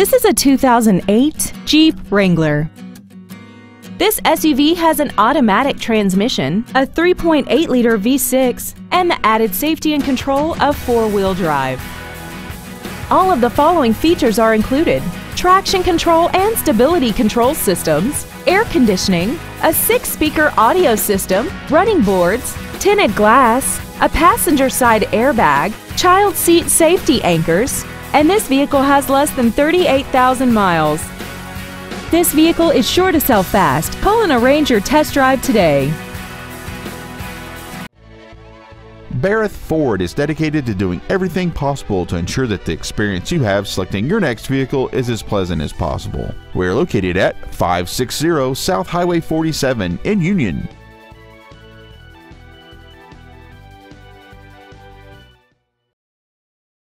This is a 2008 Jeep Wrangler. This SUV has an automatic transmission, a 3.8-liter V6, and the added safety and control of four-wheel drive. All of the following features are included. Traction control and stability control systems, air conditioning, a six-speaker audio system, running boards, tinted glass, a passenger side airbag, child seat safety anchors, and this vehicle has less than 38,000 miles. This vehicle is sure to sell fast. Call and arrange your test drive today. Barreth Ford is dedicated to doing everything possible to ensure that the experience you have selecting your next vehicle is as pleasant as possible. We're located at 560 South Highway 47 in Union.